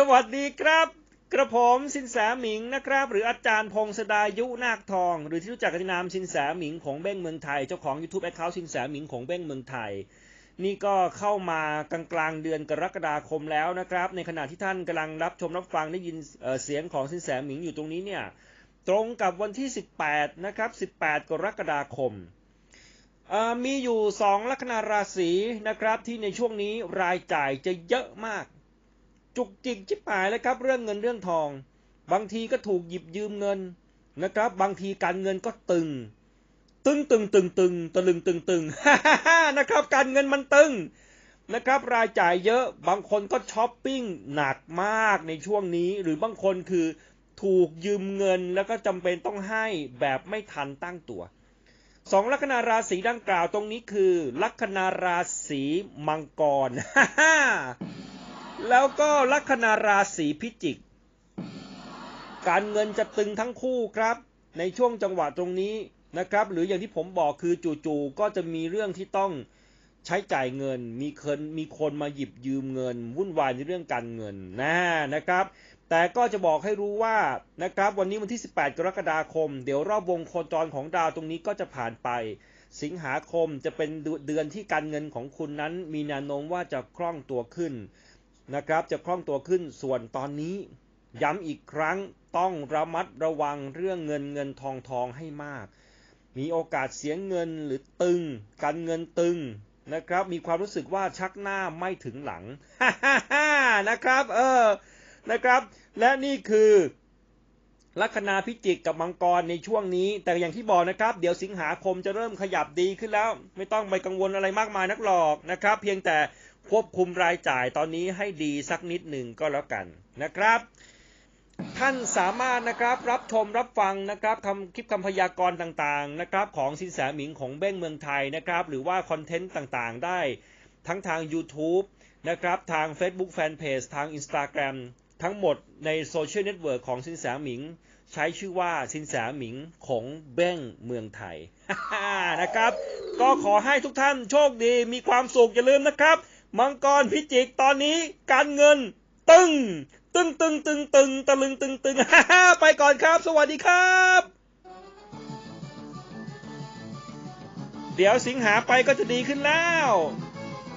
สวัสดีครับ กระผมสินแสหมิงนะครับ หรืออาจารย์พงศดายุนาคทอง หรือที่รู้จักกันนามสินแสหมิงของเบ้งเมืองไทย เจ้าของ YouTube Account สินแสหมิงของเบ้งเมืองไทย นี่ก็เข้ามากลางกลางเดือนกรกฎาคมแล้วนะครับ ในขณะที่ท่านกำลังรับชมรับฟังได้ยินเสียงของสินแสหมิงอยู่ตรงนี้เนี่ยตรงกับวันที่ 18 นะครับ 18 กรกฎาคมมีอยู่ 2 ลัคนาราศีนะครับที่ในช่วงนี้รายจ่ายจะเยอะมาก จุกจิกชิบหายเลยครับ เรื่องเงินเรื่องทอง บางทีก็ถูกหยิบยืมเงินนะครับ บางทีการเงินก็ตึง ตึงตึงตึงตึงตะลึงตึงตึงนะครับ การเงินมันตึงนะครับ รายจ่ายเยอะบางคนก็ช้อปปิ้งหนักมากในช่วงนี้ หรือบางคนคือถูกยืมเงินแล้วก็จำเป็นต้องให้แบบไม่ทันตั้งตัวสองลัคนาราศีดังกล่าวตรงนี้คือ ลัคนาราศีมังกร แล้วก็ลัคนาราศีพิจิก การเงินจะตึงทั้งคู่ครับ ในช่วงจังหวะตรงนี้นะครับ หรืออย่างที่ผมบอกคือจู่ๆก็จะมีเรื่องที่ต้องใช้จ่ายเงิน มีคนมีคนมาหยิบยืมเงิน วุ่นวายในเรื่องการเงินนะนะครับ แต่ก็จะบอกให้รู้ว่านะครับวันนี้วันที่ 18 กรกฎาคม เดี๋ยวรอบวงโคจรของดาวตรงนี้ก็จะผ่านไปสิงหาคมจะเป็นเดือนที่การเงินของคุณนั้นมีแนวโน้มว่าจะคล่องตัวขึ้น นะครับจะคล่องตัวขึ้นส่วนตอนนี้ ย้ำอีกครั้งต้องระมัดระวังเรื่องเงินเงินทองทองให้มาก มีโอกาสเสียเงินหรือตึง การเงินตึงนะครับ มีความรู้สึกว่าชักหน้าไม่ถึงหลังนะครับ เออนะครับ และนี่คือลัคนาพิจิกกับมังกรในช่วงนี้ แต่อย่างที่บอกนะครับ เดี๋ยวสิงหาคมจะเริ่มขยับดีขึ้นแล้ว ไม่ต้องไปกังวลอะไรมากมายนักหรอกนะครับ เพียงแต่ ควบคุมรายจ่ายตอนนี้ให้ดีสักนิดหนึ่งก็แล้วกันนะครับ ท่านสามารถนะครับรับชมรับฟังนะครับคำคลิปคำพยากรณ์ต่างๆนะครับของสินแสหมิงของเบ้งเมืองไทยนะครับ หรือว่าคอนเทนต์ต่างๆ ได้ทั้งทาง YouTube นะครับทาง Facebook Fanpage ทาง Instagram ทั้งหมดใน social network ของสินแสหมิง ใช้ชื่อว่าสินแสหมิงขงเบ้งเมืองไทยนะครับ ก็ขอให้ทุกท่านโชคดีมีความสุขอย่าลืมนะครับ มังกรพิจิกตอนนี้การเงิน ตึง ตึงตึงตึงตึงตะลึงตึงตึงฮ่าฮไปก่อนครับ สวัสดีครับ เดี๋ยวสิงหาไปก็จะดีขึ้นแล้ว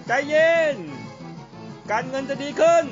ใจเย็น การเงินจะดีขึ้น